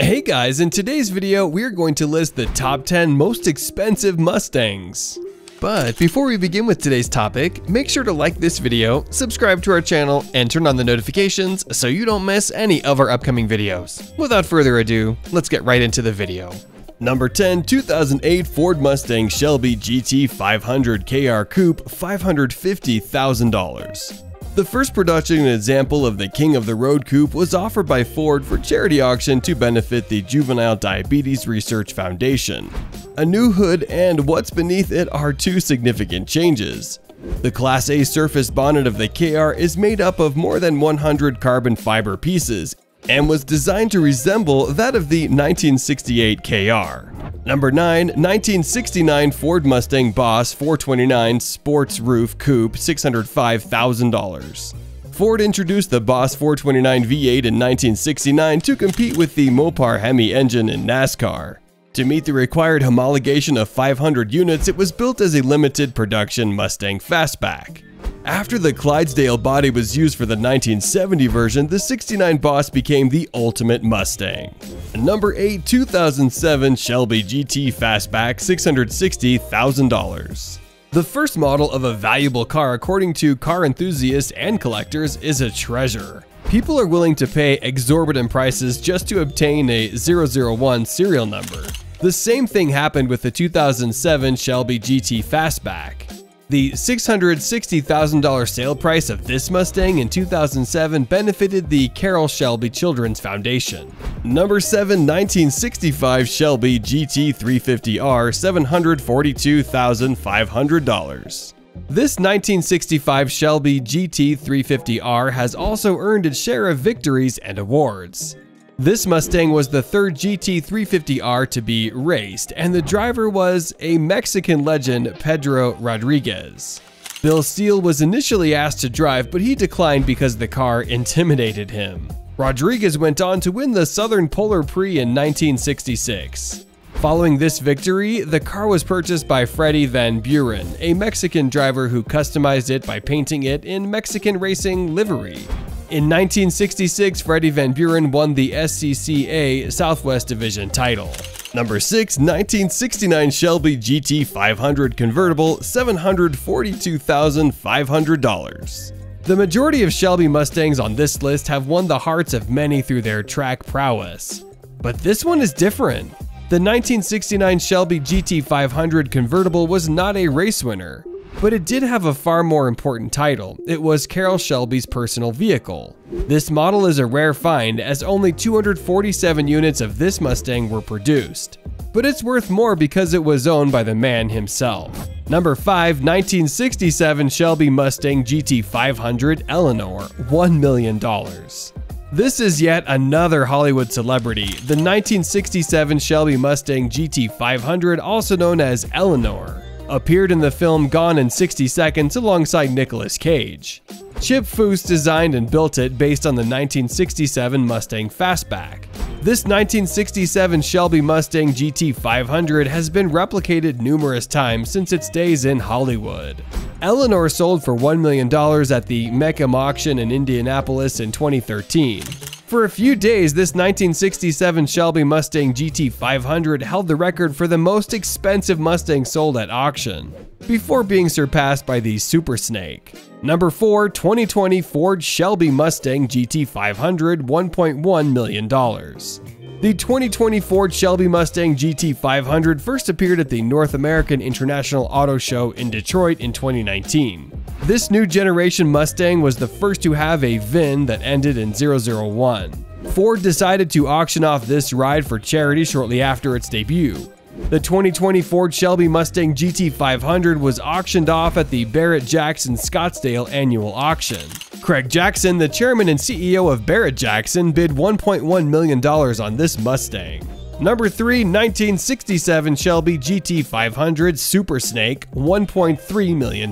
Hey guys, in today's video, we're going to list the top 10 most expensive Mustangs. But before we begin with today's topic, make sure to like this video, subscribe to our channel, and turn on the notifications so you don't miss any of our upcoming videos. Without further ado, let's get right into the video. Number 10, 2008 Ford Mustang Shelby GT 500 KR Coupe, $550,000. The first production example of the King of the Road coupe was offered by Ford for charity auction to benefit the Juvenile Diabetes Research Foundation. A new hood and what's beneath it are two significant changes. The Class A surface bonnet of the KR is made up of more than 100 carbon fiber pieces and was designed to resemble that of the 1968 KR. Number 9, 1969 Ford Mustang Boss 429 Sports Roof Coupe, $605,000. Ford introduced the Boss 429 V8 in 1969 to compete with the Mopar Hemi engine in NASCAR. To meet the required homologation of 500 units, it was built as a limited production Mustang Fastback. After the Clydesdale body was used for the 1970 version, the 69 Boss became the ultimate Mustang. Number 8, 2007 Shelby GT Fastback, $660,000. The first model of a valuable car according to car enthusiasts and collectors is a treasure. People are willing to pay exorbitant prices just to obtain a 001 serial number. The same thing happened with the 2007 Shelby GT Fastback. The $660,000 sale price of this Mustang in 2007 benefited the Carroll Shelby Children's Foundation. Number 7 1965 Shelby GT350R $742,500. This 1965 Shelby GT350R has also earned its share of victories and awards. This Mustang was the third GT350R to be raced, and the driver was a Mexican legend, Pedro Rodriguez. Bill Steele was initially asked to drive, but he declined because the car intimidated him. Rodriguez went on to win the Southern Polar Prix in 1966. Following this victory, the car was purchased by Freddie Van Beuren, a Mexican driver who customized it by painting it in Mexican racing livery. In 1966, Freddie Van Beuren won the SCCA Southwest Division title. Number 6, 1969 Shelby GT 500 convertible, $742,500. The majority of Shelby Mustangs on this list have won the hearts of many through their track prowess. But this one is different. The 1969 Shelby GT 500 convertible was not a race winner. But it did have a far more important title. It was Carroll Shelby's personal vehicle. This model is a rare find as only 247 units of this Mustang were produced. But it's worth more because it was owned by the man himself. Number 5, 1967 Shelby Mustang GT500 Eleanor, $1 million. This is yet another Hollywood celebrity, the 1967 Shelby Mustang GT500, also known as Eleanor appeared in the film Gone in 60 Seconds alongside Nicolas Cage. Chip Foose designed and built it based on the 1967 Mustang Fastback. This 1967 Shelby Mustang GT500 has been replicated numerous times since its days in Hollywood. Eleanor sold for $1 million at the Mecum auction in Indianapolis in 2013. For a few days, this 1967 Shelby Mustang GT500 held the record for the most expensive Mustang sold at auction, before being surpassed by the Super Snake. Number 4, 2020 Ford Shelby Mustang GT500, $1.1 million. The 2020 Ford Shelby Mustang GT500 first appeared at the North American International Auto Show in Detroit in 2019. This new generation Mustang was the first to have a VIN that ended in 001. Ford decided to auction off this ride for charity shortly after its debut. The 2020 Ford Shelby Mustang GT500 was auctioned off at the Barrett Jackson Scottsdale annual auction. Craig Jackson, the chairman and CEO of Barrett Jackson, bid $1.1 million on this Mustang. Number 3, 1967 Shelby GT500 Super Snake, $1.3 million.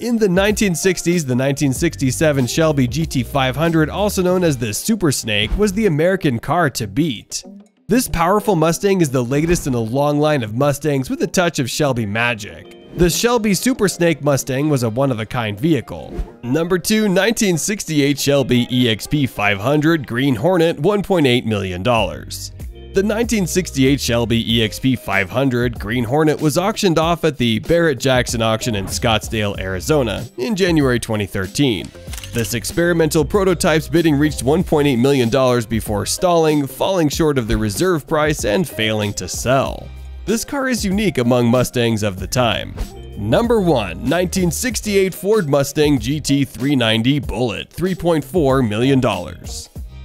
In the 1960s, the 1967 Shelby GT500, also known as the Super Snake, was the American car to beat. This powerful Mustang is the latest in a long line of Mustangs with a touch of Shelby magic. The Shelby Super Snake Mustang was a one-of-a-kind vehicle. Number 2, 1968 Shelby EXP 500 Green Hornet $1.8 million. The 1968 Shelby EXP 500 Green Hornet was auctioned off at the Barrett-Jackson auction in Scottsdale, Arizona in January 2013. This experimental prototype's bidding reached $1.8 million before stalling, falling short of the reserve price, and failing to sell. This car is unique among Mustangs of the time. Number 1. 1968 Ford Mustang GT390 Bullitt, $3.4 million.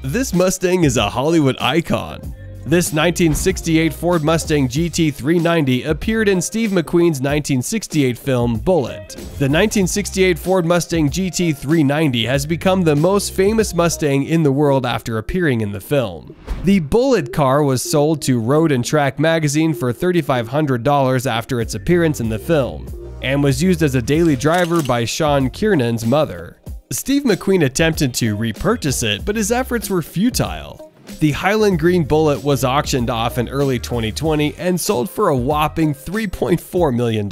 This Mustang is a Hollywood icon. This 1968 Ford Mustang GT390 appeared in Steve McQueen's 1968 film Bullitt. The 1968 Ford Mustang GT390 has become the most famous Mustang in the world after appearing in the film. The Bullitt car was sold to Road and Track magazine for $3,500 after its appearance in the film, and was used as a daily driver by Sean Kiernan's mother. Steve McQueen attempted to repurchase it, but his efforts were futile. The Highland Green Bullitt was auctioned off in early 2020 and sold for a whopping $3.4 million.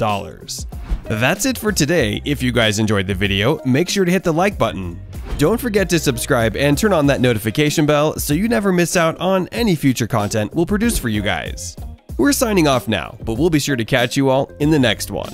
That's it for today. If you guys enjoyed the video, make sure to hit the like button. Don't forget to subscribe and turn on that notification bell so you never miss out on any future content we'll produce for you guys. We're signing off now, but we'll be sure to catch you all in the next one.